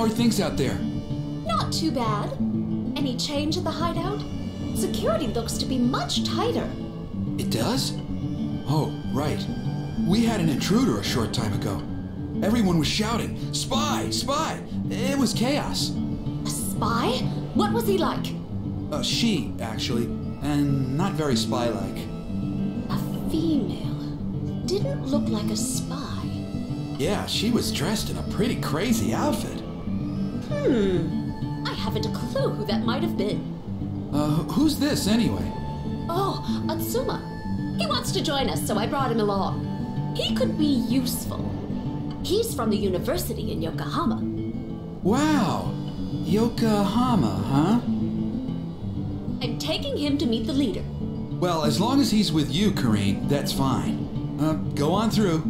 How are things out there? Not too bad. Any change at the hideout? Security looks to be much tighter. It does? Oh, right. We had an intruder a short time ago. Everyone was shouting, Spy! Spy! It was chaos. A spy? What was he like? Uh, she, actually, and not very spy like. A female. Didn't look like a spy. Yeah, she was dressed in a pretty crazy outfit. Hmm. I haven't a clue who that might have been. Uh, who's this anyway? Oh, Atsuma. He wants to join us, so I brought him along. He could be useful. He's from the university in Yokohama. Wow! Yokohama, huh? I'm taking him to meet the leader. Well, as long as he's with you, Karin, that's fine. Uh, go on through.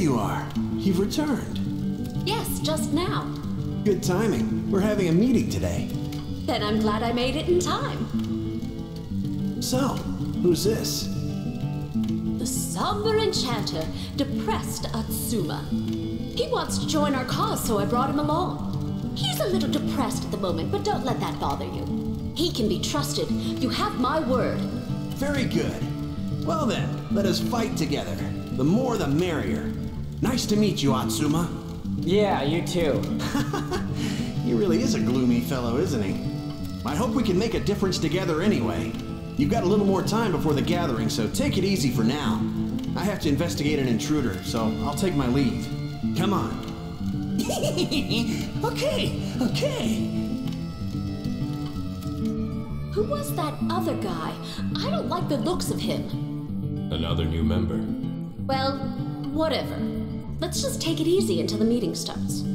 You are. You've returned. Yes, just now. Good timing. We're having a meeting today. Then I'm glad I made it in time. So, who's this? The somber enchanter, depressed Atsuma. He wants to join our cause, so I brought him along. He's a little depressed at the moment, but don't let that bother you. He can be trusted. You have my word. Very good. Well then, let us fight together. The more the merrier. Nice to meet you, Atsuma. Yeah, you too. he really is a gloomy fellow, isn't he? I hope we can make a difference together anyway. You've got a little more time before the gathering, so take it easy for now. I have to investigate an intruder, so I'll take my leave. Come on. okay, okay. Who was that other guy? I don't like the looks of him. Another new member. Well, whatever. Let's just take it easy until the meeting starts.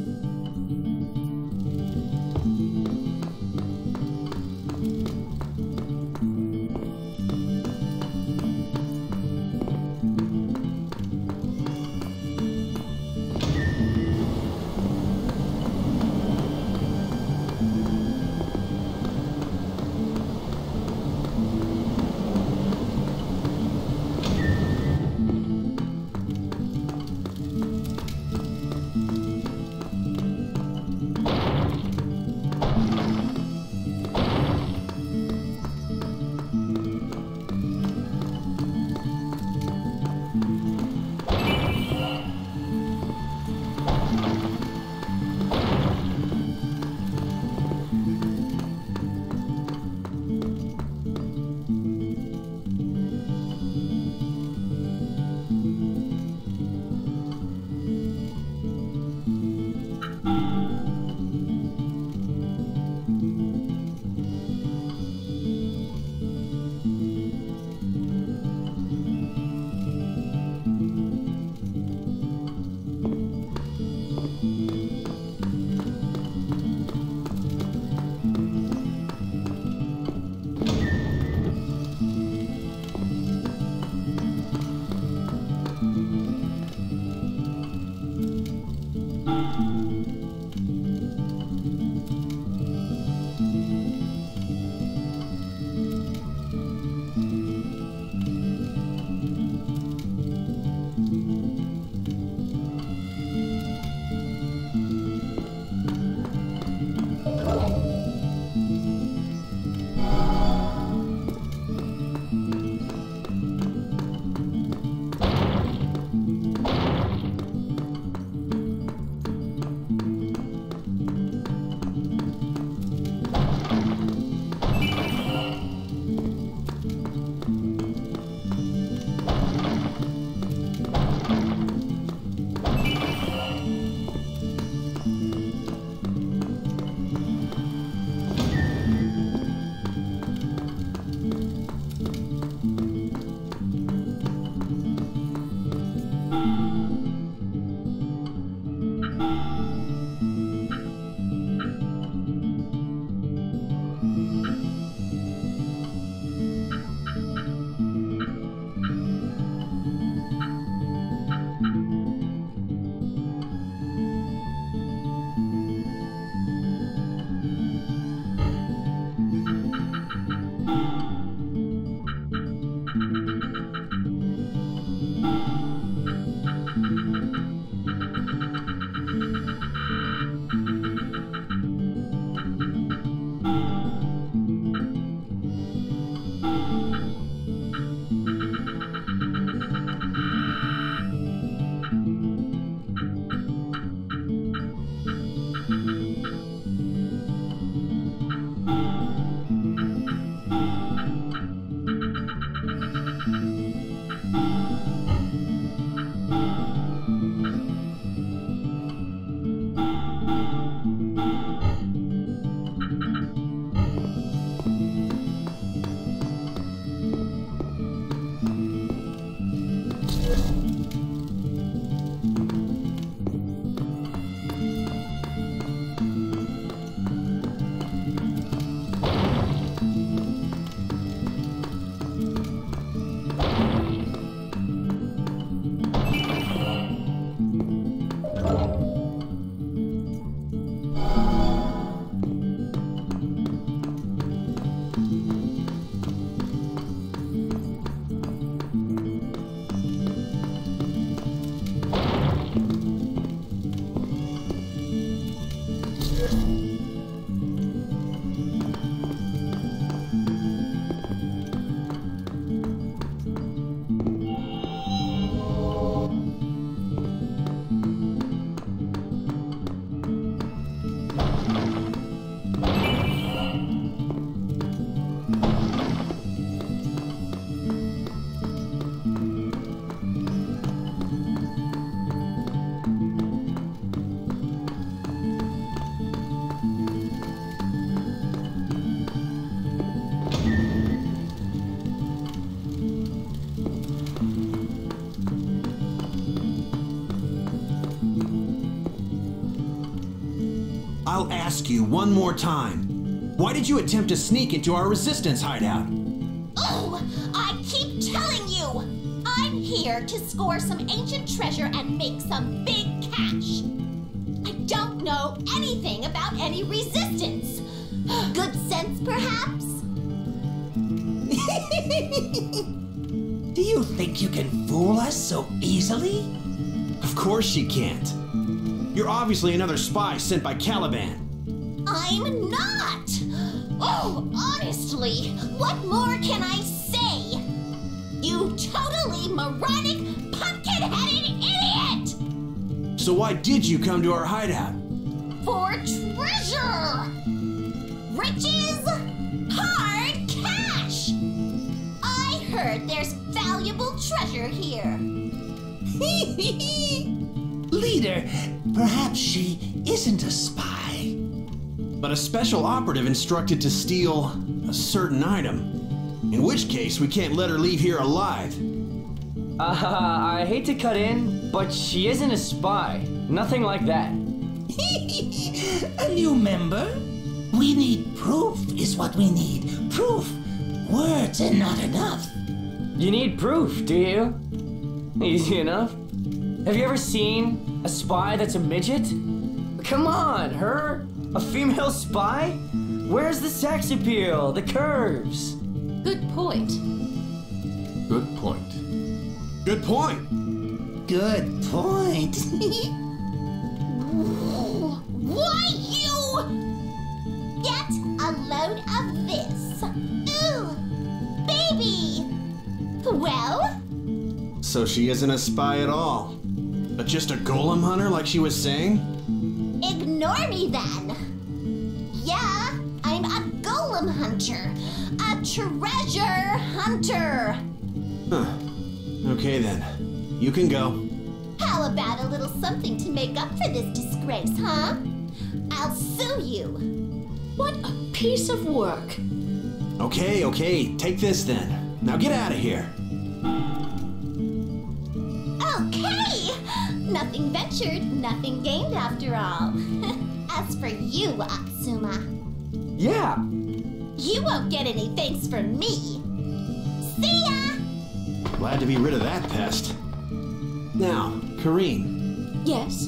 I'll ask you one more time. Why did you attempt to sneak into our resistance hideout? Oh, I keep telling you! I'm here to score some ancient treasure and make some big cash. I don't know anything about any resistance. Good sense, perhaps? Do you think you can fool us so easily? Of course she can't. You're obviously another spy sent by Caliban. I'm not! Oh, honestly, what more can I say? You totally moronic, pumpkin headed idiot! So why did you come to our hideout? For treasure! Riches! Hard cash! I heard there's valuable treasure here. Leader, perhaps she isn't a spy. But a special operative instructed to steal a certain item. In which case, we can't let her leave here alive. Uh, I hate to cut in, but she isn't a spy. Nothing like that. a new member? We need proof, is what we need. Proof. Words are not enough. You need proof, do you? Easy enough. Have you ever seen a spy that's a midget? Come on, her? A female spy? Where's the sex appeal, the curves? Good point. Good point. Good point. Good point. Why you? Get a load of this. Ooh, baby. Well, So she isn't a spy at all. But just a golem hunter like she was saying? ignore me then. Yeah, I'm a golem hunter, a treasure hunter. Huh. Okay then. You can go. How about a little something to make up for this disgrace, huh? I'll sue you. What a piece of work. Okay, okay. Take this then. Now get out of here. Nothing ventured, nothing gained after all. As for you, Atsuma, Yeah, you won't get any thanks from me. See ya! Glad to be rid of that pest. Now, Karin, Yes?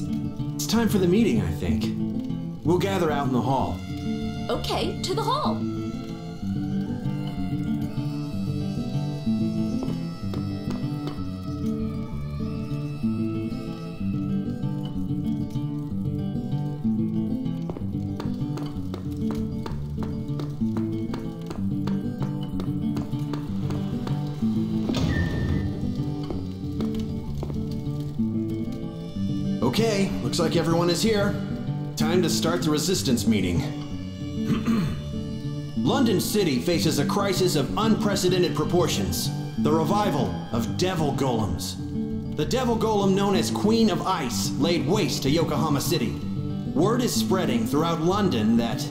it's time for the meeting, I think. We'll gather out in the hall. Okay, to the hall. Looks like everyone is here. Time to start the resistance meeting. London City faces a crisis of unprecedented proportions the revival of devil golems. The devil golem known as Queen of Ice laid waste to Yokohama City. Word is spreading throughout London that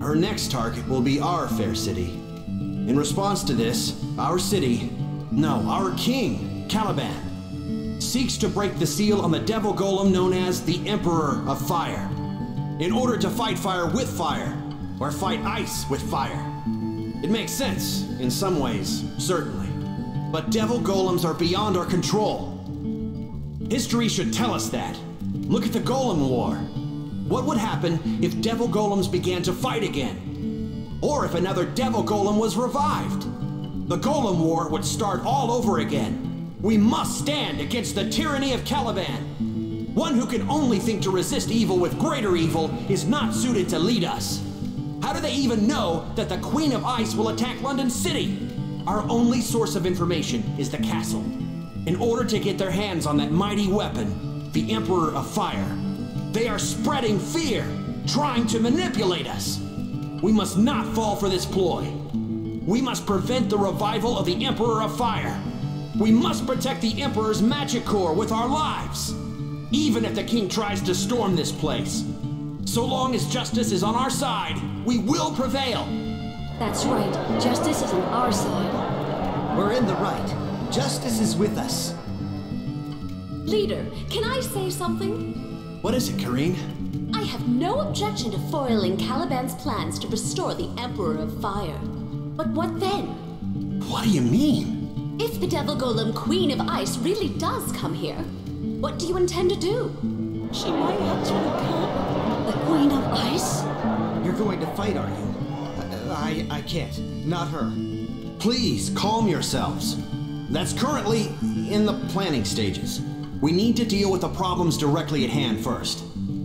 her next target will be our fair city. In response to this, our city, no, our king, Caliban, seeks to break the seal on the devil golem known as the Emperor of Fire. In order to fight fire with fire, or fight ice with fire. It makes sense, in some ways, certainly. But devil golems are beyond our control. History should tell us that. Look at the Golem War. What would happen if devil golems began to fight again? Or if another devil golem was revived? The Golem War would start all over again. We must stand against the tyranny of Caliban. One who can only think to resist evil with greater evil is not suited to lead us. How do they even know that the Queen of Ice will attack London City? Our only source of information is the castle. In order to get their hands on that mighty weapon, the Emperor of Fire, they are spreading fear, trying to manipulate us. We must not fall for this ploy. We must prevent the revival of the Emperor of Fire. We must protect the Emperor's magic core with our lives, even if the king tries to storm this place. So long as justice is on our side, we will prevail. That's right. Justice is on our side. We're in the right. Justice is with us. Leader, can I say something? What is it, Karin? I have no objection to foiling Caliban's plans to restore the Emperor of Fire. But what then? What do you mean? If the Devil Golem Queen of Ice really does come here, what do you intend to do? She might actually come. The Queen of Ice? You're going to fight, are you? I, I, I can't. Not her. Please calm yourselves. That's currently in the planning stages. We need to deal with the problems directly at hand first.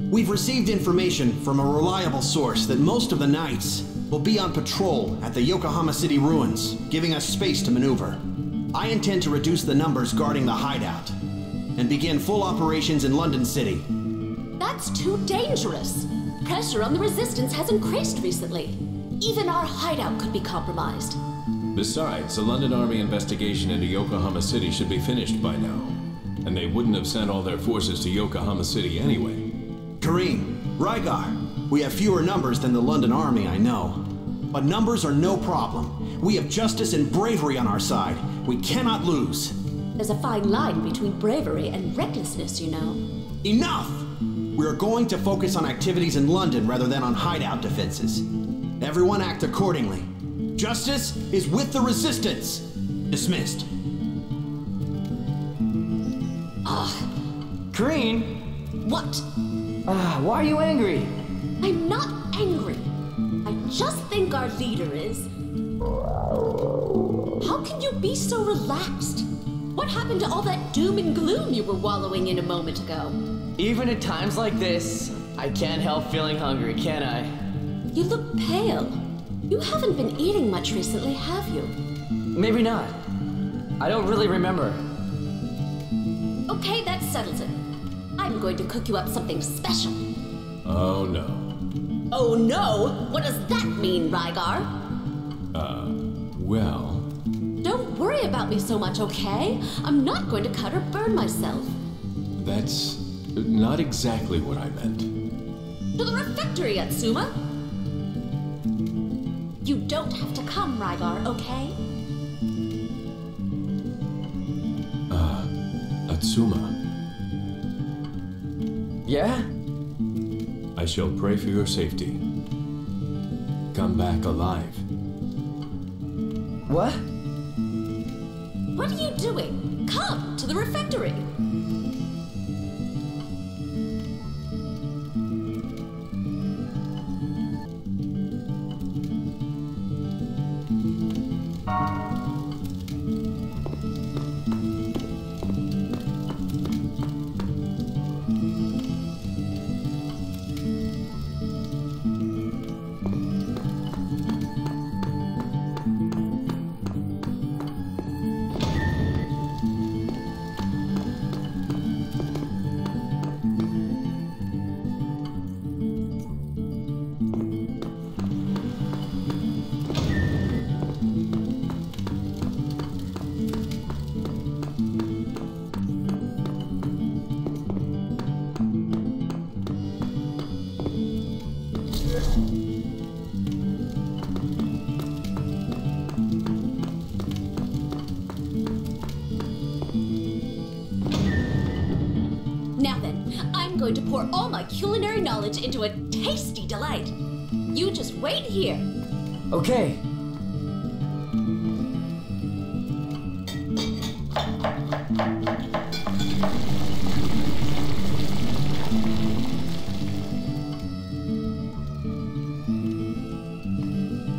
We've received information from a reliable source that most of the knights will be on patrol at the Yokohama City ruins, giving us space to maneuver. I intend to reduce the numbers guarding the hideout and begin full operations in London City. That's too dangerous. Pressure on the resistance has increased recently. Even our hideout could be compromised. Besides, the London Army investigation into Yokohama City should be finished by now. And they wouldn't have sent all their forces to Yokohama City anyway. Karin, Raigar, we have fewer numbers than the London Army, I know. But numbers are no problem. We have justice and bravery on our side. We cannot lose. There's a fine line between bravery and recklessness, you know. Enough! We are going to focus on activities in London rather than on hideout defenses. Everyone act accordingly. Justice is with the resistance. Dismissed. Green? What? Ah, why are you angry? I'm not angry. I just think our leader is. How can you be so relaxed? What happened to all that doom and gloom you were wallowing in a moment ago? Even at times like this, I can't help feeling hungry, can I? You look pale. You haven't been eating much recently, have you? Maybe not. I don't really remember. Okay, that settles it. I'm going to cook you up something special. Oh no. Oh no! What does that mean, Raigar? Uh, well, Don't worry about me so much, okay? I'm not going to cut or burn myself. that's not exactly what I meant. To the refectory, Atsuma! You don't have to come, Raigar, okay? Uh, Atsuma, Yeah? I shall pray for your safety. Come back alive. What? What are you doing? Come to the refectory! Pour all my culinary knowledge into a tasty delight. You just wait here. Okay.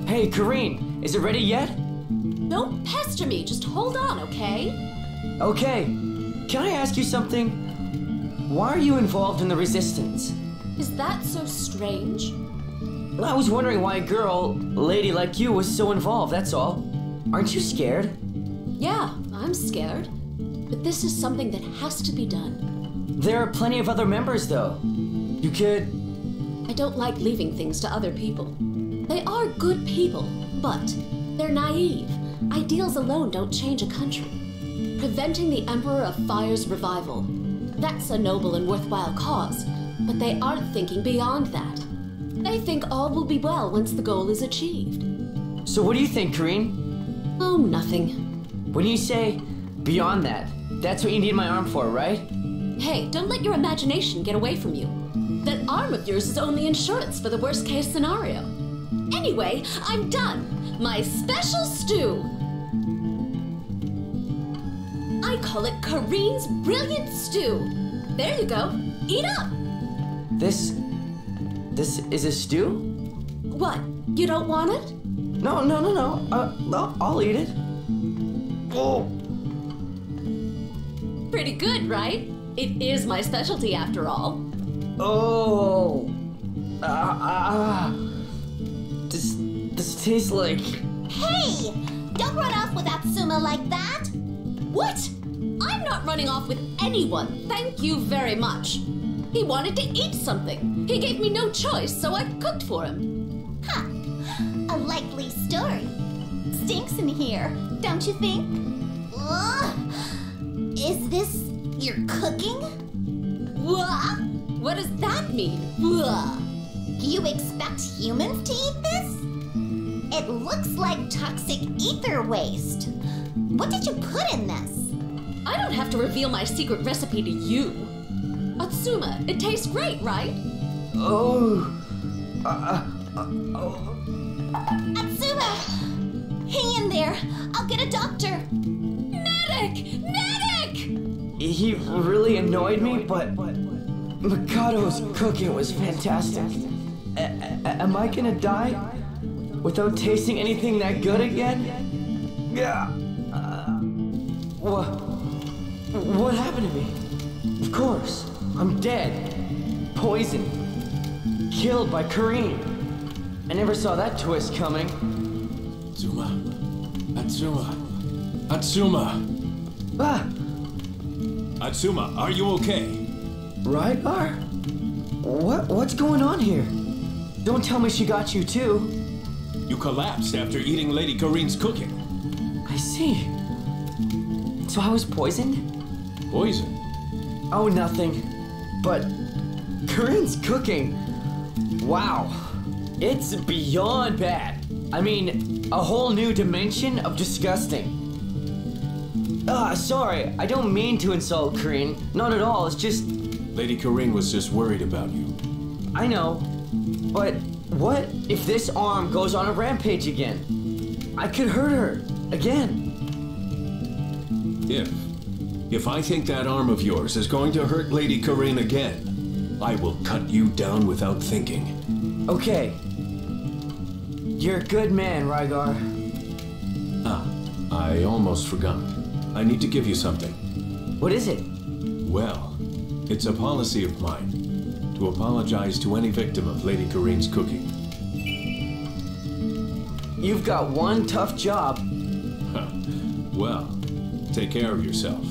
Hey, Karin, is it ready yet? Don't pester me, just hold on, okay? Okay. Can I ask you something? Why are you involved in the resistance? Is that so strange? I was wondering why a girl, lady like you, was so involved, that's all. Aren't you scared? Yeah, I'm scared. But this is something that has to be done. There are plenty of other members, though. You could. I don't like leaving things to other people. They are good people, but they're naive. Ideals alone don't change a country. Preventing the Emperor of Fire's revival. That's a noble and worthwhile cause, but they aren't thinking beyond that. They think all will be well once the goal is achieved. So, what do you think, Karin? Oh, nothing. When you say beyond that, that's what you need my arm for, right? Hey, don't let your imagination get away from you. That arm of yours is only insurance for the worst case scenario. Anyway, I'm done. My special stew. Call it Karin's Brilliant Stew. There you go. Eat up. This. This is a stew? What? You don't want it? No, no, no, no. Uh, no, I'll eat it. Oh, Pretty good, right? It is my specialty after all. oh. Ah, ah. This, this tastes like. Hey! Don't run off with Atsuma like that! What? Not running off with anyone. Thank you very much. He wanted to eat something. He gave me no choice, so I cooked for him. Huh. A likely story. Stinks in here, don't you think? Ugh. Is this your cooking? What? What does that mean? Ugh. You expect humans to eat this? It looks like toxic ether waste. What did you put in this? I don't have to reveal my secret recipe to you. Atsuma, it tastes great, right? Oh. Atsuma! Hang in there. I'll get a doctor. Medic! Medic! He really annoyed me, but. Makoto's cooking was fantastic. A- am I gonna die without tasting anything that good again? Yeah. Uh, what? What happened to me? Of course, I'm dead. Poisoned. Killed by Karin. I never saw that twist coming. Atsuma. Atsuma. Atsuma. Ah, Atsuma, are you okay? Raigar? What? What's going on here? Don't tell me she got you too. You collapsed after eating Lady Karin's cooking. I see. So I was poisoned? Poison. Oh, nothing. But Karin's cooking. Wow. It's beyond bad. I mean, a whole new dimension of disgusting. Ah, sorry. I don't mean to insult Karin. Not at all. It's just Lady Karin was just worried about you. I know. But what if this arm goes on a rampage again? I could hurt her again. If. If I think that arm of yours is going to hurt Lady Karin again, I will cut you down without thinking. Okay. You're a good man, Raigar. Ah, I almost forgot. I need to give you something. What is it? Well, it's a policy of mine to apologize to any victim of Lady Karin's cooking. You've got one tough job. Huh. Well, take care of yourself.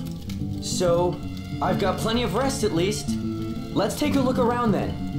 So, I've got plenty of rest at least. Let's take a look around then.